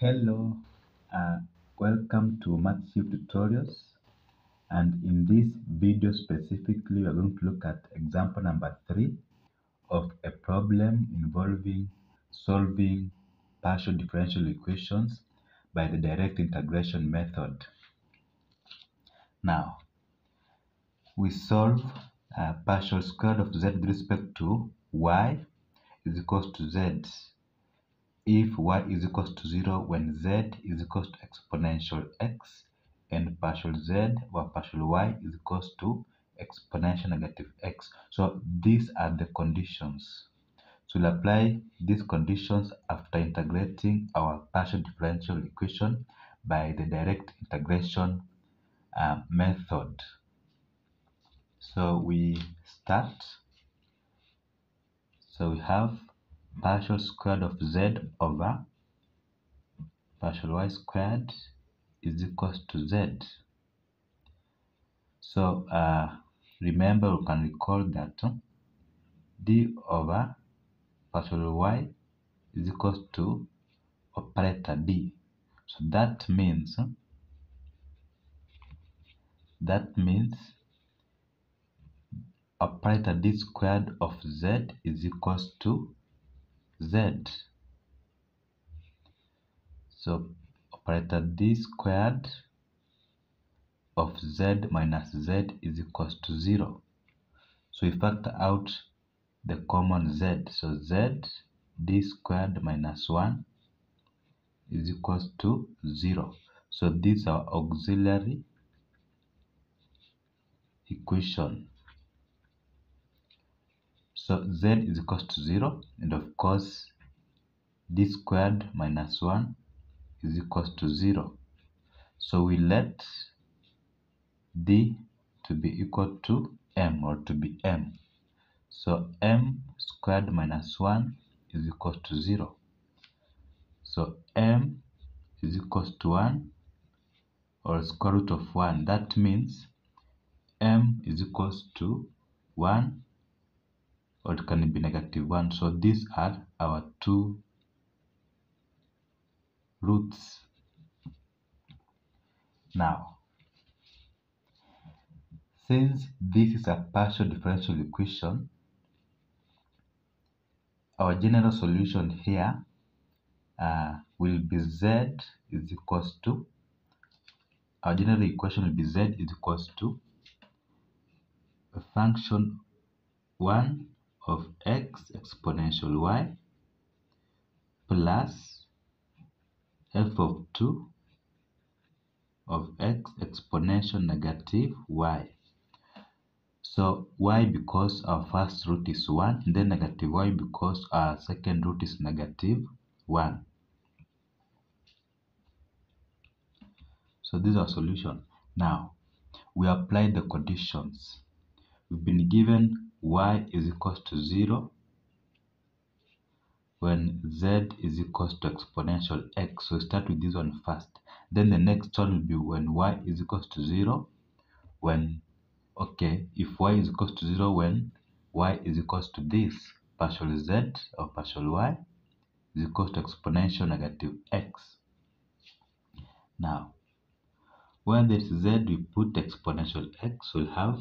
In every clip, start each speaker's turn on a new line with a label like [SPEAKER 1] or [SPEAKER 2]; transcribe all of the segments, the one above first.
[SPEAKER 1] Hello, uh, welcome to MathShift tutorials. And in this video specifically, we are going to look at example number three of a problem involving solving partial differential equations by the direct integration method. Now, we solve uh, partial squared of z with respect to y is equals to z if y is equals to 0 when z is equals to exponential x and partial z or partial y is equals to exponential negative x. So these are the conditions. So we'll apply these conditions after integrating our partial differential equation by the direct integration uh, method. So we start. So we have partial squared of z over partial y squared is equals to z. So uh, remember we can recall that d over partial y is equals to operator d. So that means that means operator d squared of z is equals to z. So operator d squared of z minus z is equals to 0. So we factor out the common z. So z d squared minus 1 is equals to 0. So these are auxiliary equation. So z is equals to 0 and of course d squared minus 1 is equals to 0. So we let d to be equal to m or to be m. So m squared minus 1 is equal to 0. So m is equal to 1 or square root of 1. That means m is equal to 1 or it can be negative 1. So these are our two roots. Now, since this is a partial differential equation, our general solution here uh, will be z is equals to, our general equation will be z is equals to a function 1 of x exponential y plus f of 2 of x exponential negative y. So y because our first root is 1, then negative y because our second root is negative 1. So this is our solution. Now, we apply the conditions. We've been given y is equals to 0 when z is equals to exponential x. So we start with this one first. Then the next one will be when y is equals to 0 when, okay, if y is equals to 0 when y is equals to this partial z or partial y is equals to exponential negative x. Now, when there is z, we put exponential x, we'll have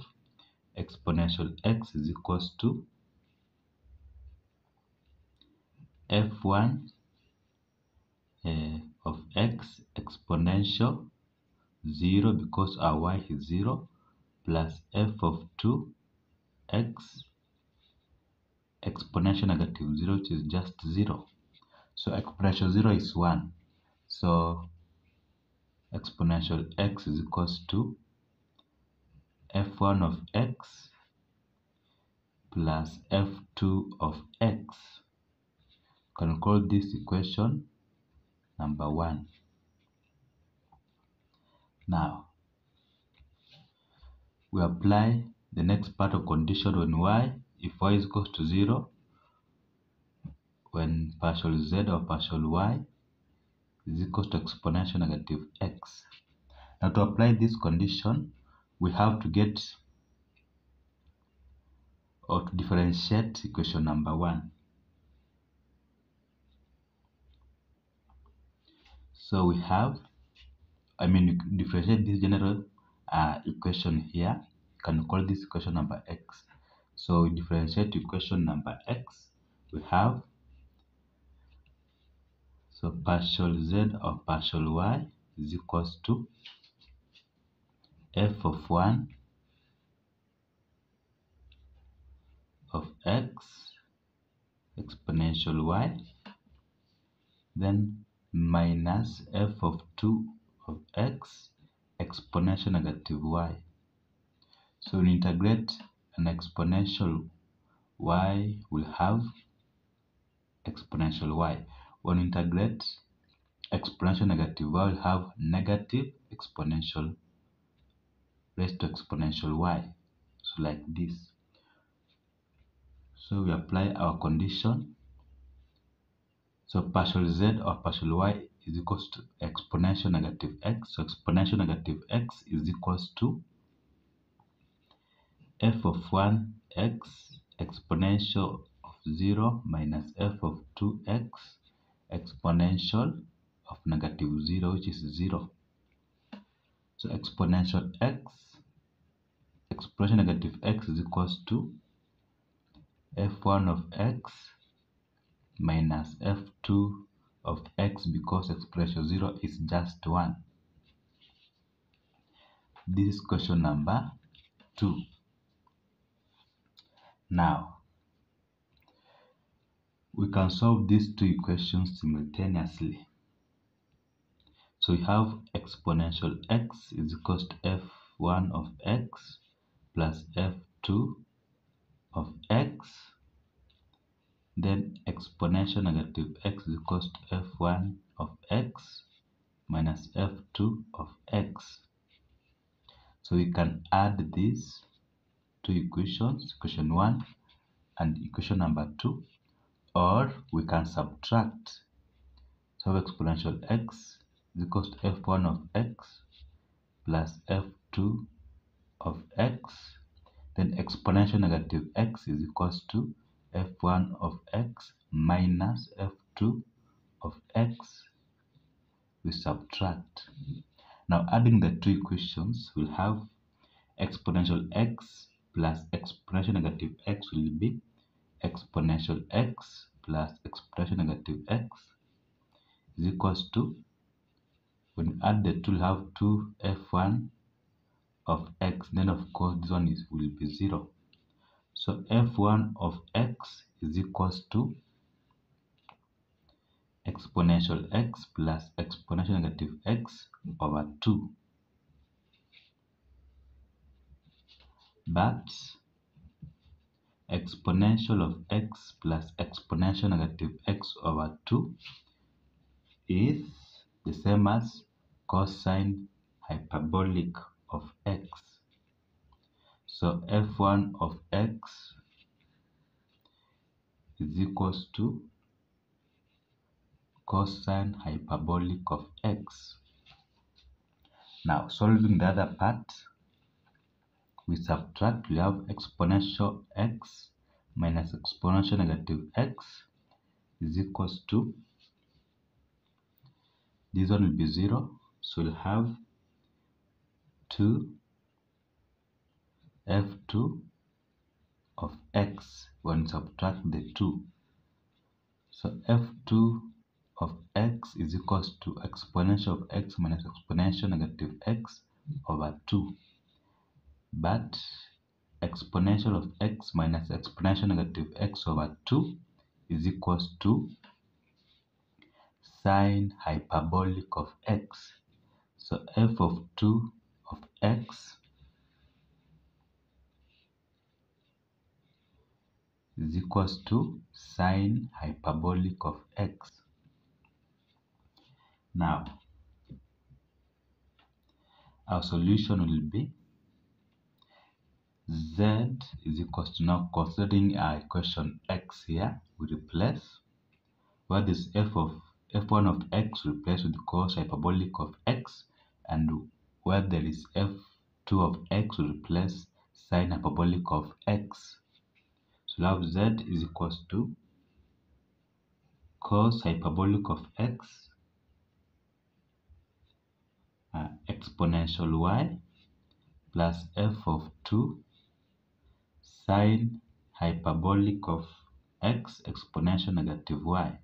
[SPEAKER 1] exponential x is equals to f1 uh, of x exponential 0 because our y is 0 plus f of 2 x exponential negative 0 which is just 0. So exponential 0 is 1. So exponential x is equals to f1 of x plus f2 of x. You can call this equation number one Now, we apply the next part of condition when y, if y is equals to 0, when partial z or partial y is equals to exponential negative x. Now to apply this condition, we have to get or to differentiate equation number 1. So we have, I mean, differentiate this general uh, equation here. You can call this equation number x. So we differentiate equation number x. We have so partial z of partial y is equals to f of 1 of x exponential y then minus f of 2 of x exponential negative y. So we integrate an exponential y will have exponential y. When we integrate exponential negative y will have negative exponential raised to exponential y. So like this. So we apply our condition. So partial z or partial y is equals to exponential negative x. So exponential negative x is equals to f of 1 x exponential of 0 minus f of 2x exponential of negative 0 which is 0. So exponential x exponential negative x is equals to f1 of x minus f2 of x because expression 0 is just 1. This is question number 2. Now, we can solve these two equations simultaneously. So we have exponential x is equals to f1 of x plus f2 of x then exponential negative x is equals to f1 of x minus f2 of x. So we can add these two equations, equation 1 and equation number 2, or we can subtract. So exponential x is equals to f1 of x plus f2 of x, then exponential negative x is equals to f1 of x minus f2 of x. We subtract. Now adding the two equations we'll have exponential x plus exponential negative x will be exponential x plus exponential negative x is equals to when we add the two we'll have 2 f1 of x then of course this one is will be 0 so f1 of x is equals to exponential x plus exponential negative x over 2. But exponential of x plus exponential negative x over 2 is the same as cosine hyperbolic of x. So f1 of x is equals to cosine hyperbolic of x. Now solving the other part, we subtract, we have exponential x minus exponential negative x is equals to, this one will be 0, so we'll have 2 f2 of x when subtract the 2. So f2 of x is equals to exponential of x minus exponential negative x over 2. But exponential of x minus exponential negative x over 2 is equals to sine hyperbolic of x. So f of 2 of x is equals to sine hyperbolic of x. Now, our solution will be z is equals to now considering our equation x here, we replace what is f of f1 of x replace with cos hyperbolic of x and where there is f2 of x we replace sine hyperbolic of x. So have z is equals to cos hyperbolic of x uh, exponential y plus f of 2 sine hyperbolic of x exponential negative y